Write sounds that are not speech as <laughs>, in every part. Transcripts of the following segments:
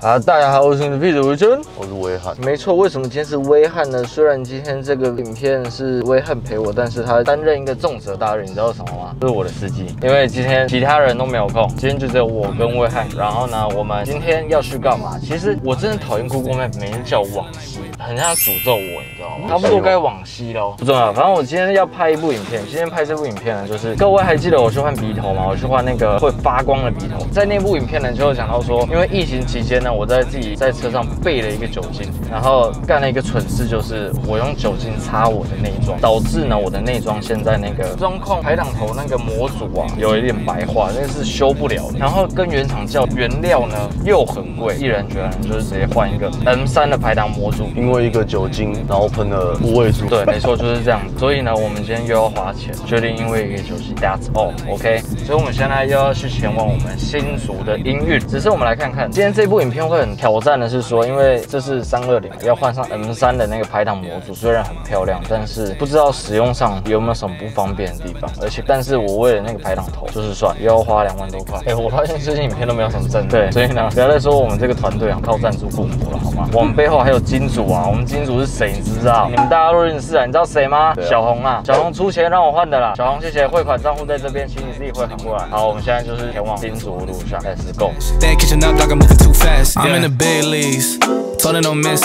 啊，大家好，我是你的屁子吴尊，我是威汉。没错，为什么今天是威汉呢？虽然今天这个影片是威汉陪我，但是他担任一个重责大任，你知道什么吗？这是我的司机，因为今天其他人都没有空，今天就只有我跟威汉。然后呢，我们今天要去干嘛？其实我真的讨厌 Google Map 每天叫我往西，很像诅咒我，你知道吗？差不多该往西喽，不重要。反正我今天要拍一部影片，今天拍这部影片呢，就是各位还记得我去换鼻头吗？我去换那个会发光的鼻头，在那部影片呢就有讲到说，因为疫情期间呢，我在自己在车上备了一个酒精，然后干了一个蠢事，就是我用酒精擦我的内装，导致呢我的内装现在那个中控排挡头那个模组啊有一点白化，那个是修不了的。然后跟原厂叫原料呢又很贵，毅然决然就是直接换一个 M3 的排挡模组。因为一个酒精，然后喷了五位数。对，没错，就是这样。所以呢，我们今天又要花钱，决定因为一个酒精，That's all，OK。所以我们现在又要去前往我们新竹的音韵。只是我们来看看，今天这部影片会很挑战的是说，因为这是三二零，要换上 M3 的那个排档模组，虽然很漂亮，但是不知道使用上有没有什么不方便的地方。而且，但是我为了那个排档头，就是算又要花两万多块。哎，我发现最近影片都没有什么赞助，对，所以呢，不要再说我们这个团队啊靠赞助父母了，好吗？我们背后还有金主啊，我们金主是谁？你知道？你们大家都认识啊？你知道谁吗？小红啊，小红出钱让我换的啦。小红，谢谢，汇款账户在这边，请你自己汇款过来。好，我们现在就是前往金主路上 go。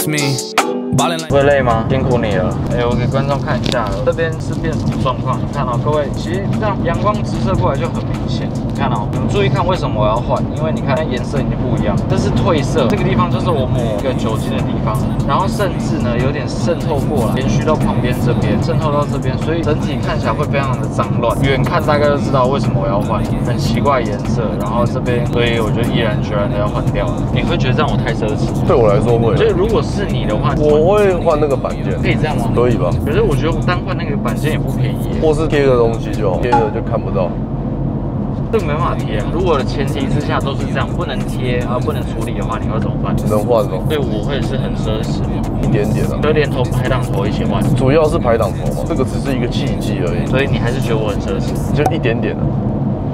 Me. Ballin' like 会累吗？辛苦你了。哎、我给观众看一下，这边是变什么状况？你看到、各位，其实这样阳光直射过来就很明显。看哦、你们注意看，为什么我要换？因为你看它颜色已经不一样，这是褪色，这个地方就是我抹一个酒精的地方，然后甚至呢有点渗透过来，延续到旁边这边，渗透到这边，所以整体看起来会非常的脏乱。远看大概就知道为什么我要换，很奇怪颜色，然后这边，所以我就毅然决然的要换掉了。你会觉得这样我太奢侈？对我来说会所，以如果是你的话，我会换那个板件，可以这样吗？可以吧？可是我觉得单换那个板件也不便宜，或是贴个东西就好，贴了就看不到。这个没办法贴啊。如果前提之下都是这样，不能贴啊，不能处理的话，你会怎么办？只能换吗？所以我会是很奢侈？一点点啊，就连头排档头一起换，主要是排挡头嘛，这个只是一个契机而已，所以你还是觉得我很奢侈，就一点点啊，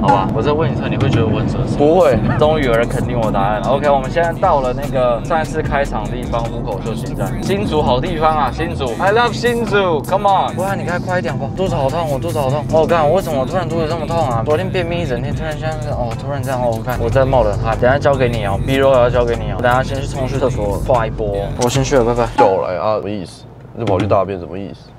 好吧？我再问一次，你会觉得我很奢侈？不会。终于有人肯定我答案了。OK，我们现在到了那个上一次开场的地方虎口休息站，新竹好地方啊，新竹，I love 新竹，Come on，不然你开快一点吧，肚子好痛，我肚子好痛。哦，干，为什么我突然肚子这么痛啊？昨天便秘一整天，突然现在是哦，突然这样哦，我看我在冒冷汗，等下交给你哦，B 肉也要交给你哦，等下先去冲去厕所画一波，我先去了，拜拜。叫我来啊，什么意思？你就跑去大便什么意思？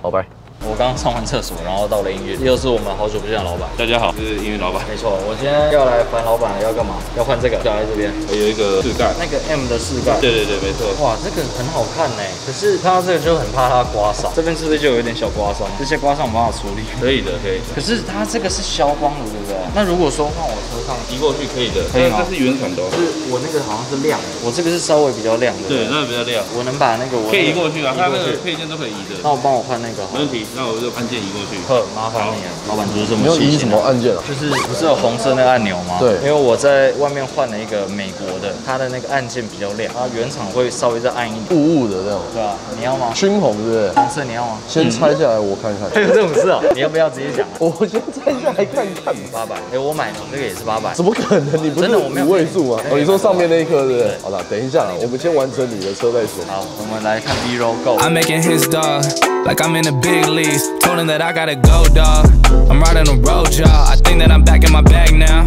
好拜。我刚刚上完厕所，然后到了音乐，又是我们好久不见的老板。大家好，我是音乐老板。没错，我今天要来烦老板了，要干嘛？要换这个，要来这边，我有一个饰盖，那个 M 的饰盖。对对对，没错。哇，这个很好看呢，可是看到这个就很怕它刮伤，这边是不是就有一点小刮伤？这些刮伤我没办法处理。可以的，可以的，可是它这个是消光的，对不对？那如果说换我车上，移过去可以的。可以吗它是原厂的哦。是我那个好像是亮的，我这个是稍微比较亮的。对，那个比较亮，我能把那个我可以移过去啊。它那个。配件都可以移的，那我帮我换那个好。没问题。那我就按键移过去。呵，麻烦你了，老板就是这么没有移什么按键啊？就是不是有红色那个按钮吗？对因为我在外面换了一个美国的，它的那个按键比较亮，它原厂会稍微再暗一点，雾雾的这样，对吧？你要吗？熏红是不是？红色你要吗？先拆下来我看看。还有 <laughs> 这种事啊？你要不要直接讲？<laughs> 我先拆下来看看。八百，哎，我买的这个也是八百。怎么可能？你不是五位数吗？哦，你说上面那一颗对不对对？好了，等一下啦，我们先完成你的车再说。好，我们来看 B roll go。I'm making his dog like I'm in the big leagues. Told him that I gotta go, dog. I'm riding a road, y'all. I think that I'm back in my bag now.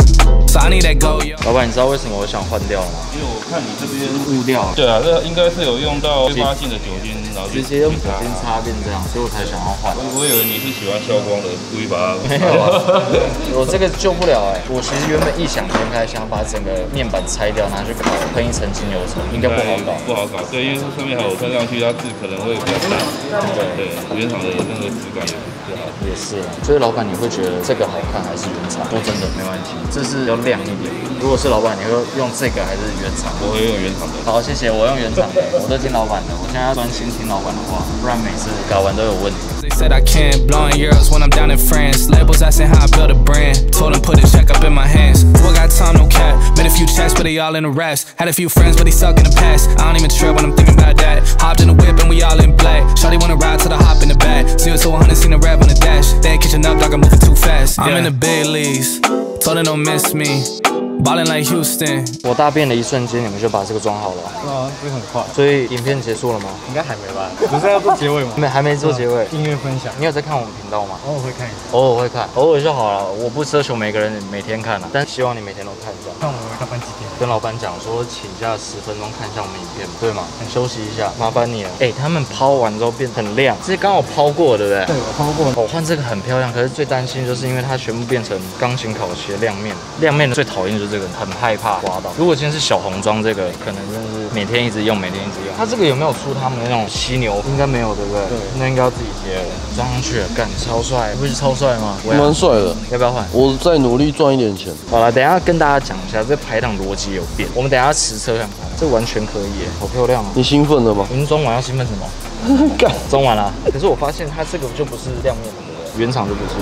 So I need that go, yo. 老板，你知道为什么我想换掉吗？因为我看你这边，雾掉了，对啊，这应该是有用到挥发性的酒精，然后直接用酒精擦变这样，所以我才想要换。我我以为你是喜欢消光的，故意把它。<laughs> 没有啊，我这个救不了哎、我其实原本异想天开，想把整个面板拆掉，拿去烤，喷一层精油层，应该不好搞。不好搞。对，因为它上面还有喷上去，它字可能会比较淡。对，原厂的那个质感。也是啊，所以老板你会觉得这个好看还是原厂？说真的没关系，这是要亮一点。如果是老板，你会用这个还是原厂？我会用原厂的。好，谢谢，我用原厂的，我都听老板的，我现在要专心听老板的话，不然每次搞完都有问题。They said I can't blowing euros when I'm down in France. Labels asking how I build a brand. Told them put a check up in my hands. Who got time, no cap. Made a few checks, but they all in the rest. Had a few friends, but they suck in the past. I don't even trip when I'm thinking about that. Hopped in the whip and we all in black. I'm in the big leagues. Told them don't miss me. ballin' like Houston. 我大便的一瞬间，你们就把这个装好了，啊，会很快，所以影片结束了吗？应该还没吧？不是要做结尾吗？没，还没做结尾。音乐分享，你有在看我们频道吗？偶尔会看一下，偶尔会看，偶尔就好了。我不奢求每个人每天看了，但希望你每天都看一下。看我们会看几天。跟老板讲说，请假十分钟看一下我们影片，对吗？休息一下，麻烦你了。哎、他们抛完之后变很亮，这是刚好抛过，对不对？对，我抛过。我换这个很漂亮，可是最担心就是因为它全部变成钢琴烤漆的亮面，亮面的最讨厌就是这个，很害怕刮到。如果今天是小红装，这个可能真的是每天一直用，每天一直用。它这个有没有出他们的那种犀牛？应该没有，对不对？对那应该要自己接了，装上去了，干超帅，不是超帅吗？我蛮帅的。要不要换？我再努力赚一点钱。好了，等一下跟大家讲一下，这排档逻辑有变。我们等一下实车看看，这完全可以，好漂亮啊。你兴奋了吗？您装完要兴奋什么？<laughs> 干，装完了。可是我发现它这个就不是亮面的？原厂就不是。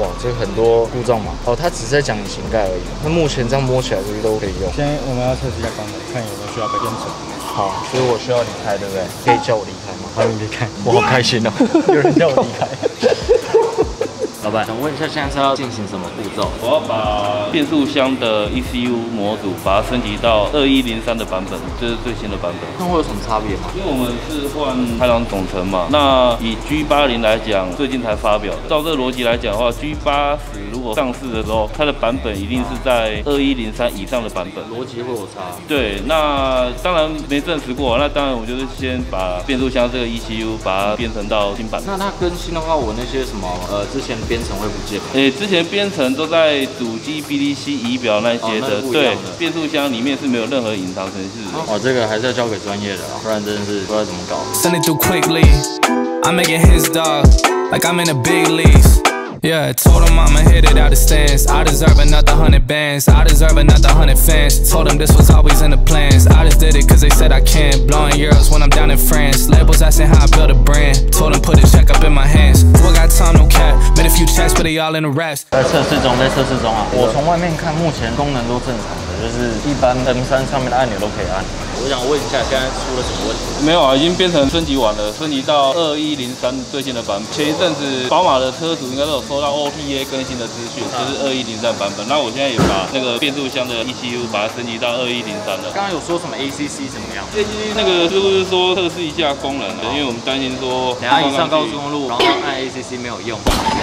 哇，这个很多故障嘛。哦，它只是在讲引擎盖而已。那目前这样摸起来，这些都可以用。先我们要测试一下功能，看有没有需要被编程。好，所以我需要离开，对不对？可以叫我离开吗？欢迎离开。<laughs> 我好开心哦，<laughs> 有人叫我离开。老板，想问一下，现在是要进行什么步骤？我要把变速箱的 ECU 模组把它升级到二一零三的版本，这是最新的版本。那会有什么差别吗？因为我们是换排档总成嘛，那以 G 八零来讲，最近才发表。照这个逻辑来讲的话，G 八十如果上市的时候，它的版本一定是在二一零三以上的版本。逻辑会有差。对，那当然没证实过，那当然我就是先把变速箱这个 ECU 把它变成到新版。那它更新的话，我那些什么呃之前编程会不见吗？诶，之前编程都在主机 BDC 仪表那些哦的，对是不一样的，变速箱里面是没有任何隐藏程式的。哦，这个还是要交给专业的啊，不然真的是不知道怎么搞。Send it through quickly. I'm making his dog like I'm in the big leagues. Yeah, told him I'ma hit it out the stands. I deserve another hundred bands. I deserve another hundred fans. Told him this was always in the plans. I just did it cause they said I can. Blowing euros when I'm down in France. Labels asking how I build a brand. Told them put a check up in my hands. Time, no cat. Made a few checks, but they all in the raps. 在测试中，在测试中啊。我从外面看，目前功能都正常的，就是一般 M3 上面的按钮都可以按。我想问一下，现在出了什么问题？没有啊，已经变成升级完了，升级到二一零三最新的版本。前一阵子宝马的车主应该都有收到 OTA 更新的资讯，就是二一零三版本。那我现在也把那个变速箱的 ECU 把它升级到二一零三了。刚刚有说什么 ACC 怎么样？ACC 那个是不是说测试一下功能的？因为我们担心说，等下你上高速公路，然后按 ACC 没有用，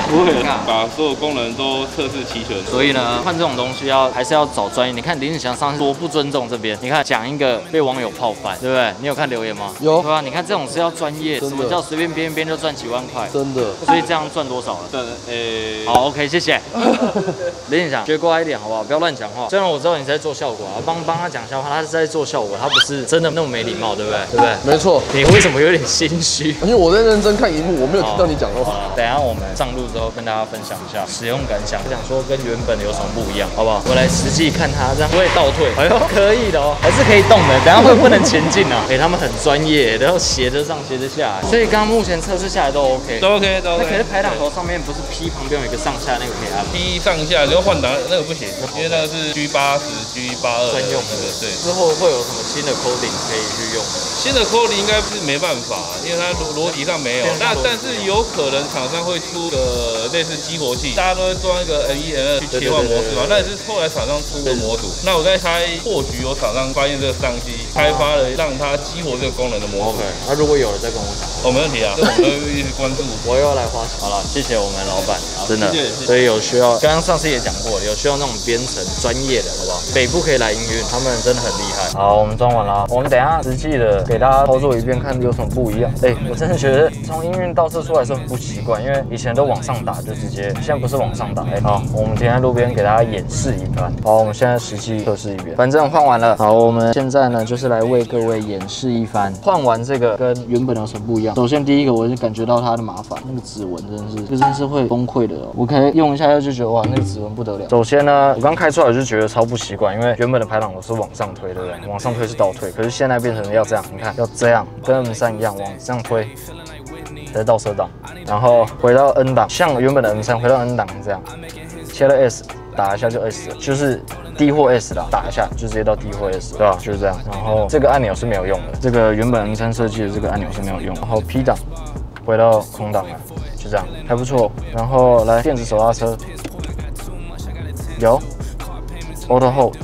不会看把所有功能都测试齐全。所以呢，换这种东西要还是要找专业。你看林子祥上次多不尊重这边，你看讲一个被网友泡饭，对不对？你有看留言吗？有对啊，你看这种是要专业，什么叫随便编一编就赚几万块？真的。所以这样赚多少了？对，诶、好，OK，谢谢。<laughs> 林子祥，学乖一点好不好？不要乱讲话。虽然我知道你在做效果啊，帮帮他讲笑话，他是在做效果，他不是真的那么没礼貌，对不对？对不对？没错，你为什么有点心虚？因为我在认真看荧幕，我没有听到你讲的话。好等一下我们上路之后跟大家分享一下使用感想，想说跟原本有什么不一样，好不好？我来实际看他，这样不会倒退。哎呦，可以的哦，还是可以动的。等一下会不能前进啊？<laughs> 哎，他们很专业，然后斜着上斜着下来，所以刚刚目前测试下来都 OK。都 OK 都 OK。可是排档头上面不是 P 旁边有一个上下那个可以按吗？P 上下然后换挡那个不行，因为那个是 G 八十、G 八二专用那个对。之后会有什么新的 coding 可以去用？新的 coding 应该是没办法，因为它逻逻辑上没有。那但是有可能厂商会出个类似激活器，大家都会装一个 N 一 N 二去切换模式嘛。那也是后来厂商出的模组。那我在猜，或许有厂商发现这个商机，开发了让它激活这个功能的模组。那如果有了再跟我讲。哦，没问题啊，<laughs> 这我们都会一直关注。我又要来花钱。好了，谢谢我们老板，真的谢谢谢谢。所以有需要，刚刚上次也讲过了，有需要那种编程专业的，好不好？北部可以来营运，他们真的很厉害。好，我们装完了，我们等一下实际的给大家操作一遍，看有什么不一样。哎，我真的觉得从音乐倒车出来是很不习惯，因为以前都往上打就直接，现在不是往上打。哎，好，我们停在路边给大家演示一番。好，我们现在实际测试一遍，反正换完了。好，我们现在呢就是来为各位演示一番，换完这个跟原本有什么不一样？首先第一个，我就感觉到它的麻烦，那个指纹真的是，这真的是会崩溃的哦。我可以用一下就觉得哇，那个指纹不得了。首先呢，我刚开出来我就觉得超不习惯，因为原本的排档我是往上推，对不对？往上推是倒退，可是现在变成要这样，你看要这样，跟 M 三一样往这样推。才是倒车档，然后回到 N 档，像原本的 M 三回到 N 档这样，切了 S 打一下就 S，了就是 D 或 S 啦，打一下就直接到 D 或 S，对吧？就是这样。然后这个按钮是没有用的，这个原本 M 三设计的这个按钮是没有用。然后 P 档回到空档了，就这样，还不错。然后来电子手刹车，有 Auto Hold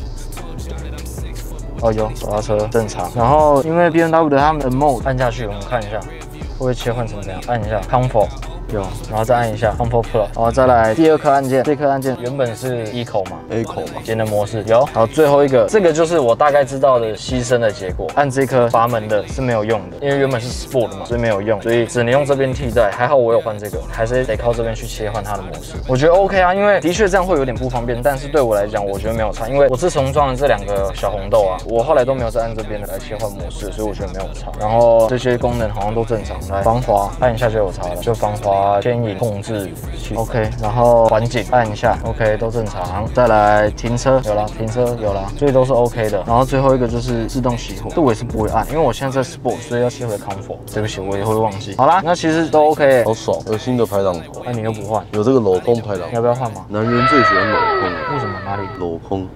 哦，有手刹车正常。然后因为 B M W 的他们的 mode 按下去，我们看一下会不会切换成怎样？按一下 Comfort。有，然后再按一下 Comfort Pro，然后再来第二颗按键，这颗按键原本是 Eco 嘛 A 口嘛，节能模式有，然后最后一个，这个就是我大概知道的牺牲的结果。按这颗阀门的是没有用的，因为原本是 Sport 嘛，所以没有用，所以只能用这边替代。还好我有换这个，还是得靠这边去切换它的模式。我觉得 OK 啊，因为的确这样会有点不方便，但是对我来讲，我觉得没有差，因为我自从装了这两个小红豆啊，我后来都没有再按这边的来切换模式，所以我觉得没有差。然后这些功能好像都正常，来防滑按一下就有差了，就防滑牵引控制器 OK，然后环景按一下 OK 都正常。再来停车有了，停车有了，所以都是 OK 的。然后最后一个就是自动熄火，这我也是不会按，因为我现在在 Sport，所以要切回 Comfort。对不起，我也会忘记。好啦，那其实都 OK，好爽，有新的排档头，那你又不换，有这个镂空排挡要，不要换吗？男人最喜欢镂空了，为什么？哪里？镂空。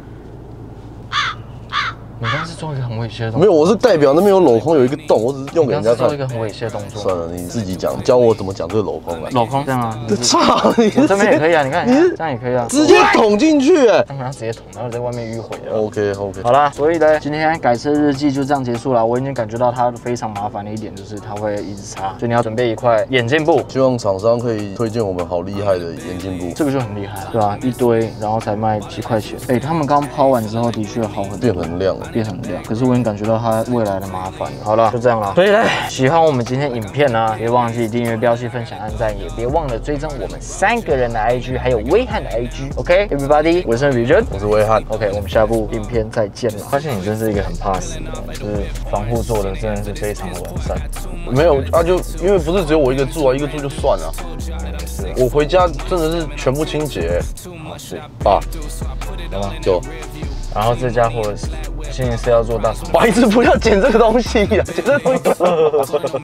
你刚刚是做一个很猥亵的动作，没有，我是代表那边有镂空有一个洞，我只是用给人家做一。个很猥亵的动作。算了，你自己讲，教我怎么讲这个镂空来。镂空这样啊，你是操你！我这边也可以啊，你看，这样也可以啊，直接捅进去哎。当然直接捅，然后在外面迂回的。OK OK，好啦，所以呢，今天改车日记就这样结束了。我已经感觉到它非常麻烦的一点就是它会一直擦，所以你要准备一块眼镜布，希望厂商可以推荐我们好厉害的眼镜布，这个就很厉害了，对吧、一堆，然后才卖几块钱。哎、他们刚抛完之后的确好很多，变很亮了。变很亮，可是我已经感觉到它未来的麻烦了。好了，就这样了。所以呢，喜欢我们今天影片呢，别忘记订阅、标记、分享、按赞，也别忘了追踪我们三个人的 IG，还有威汉的 IG。OK，everybody，、我是比君。我是威汉，OK，我们下部影片再见了。发现你真是一个很怕死的人，就是防护做的真的是非常的完善。没有啊，就因为不是只有我一个住啊，一个住就算了。我回家真的是全部清洁是，啊，好吗？就然后这家伙星期四要做大什么？白痴不要捡这个东西呀、捡这个东西。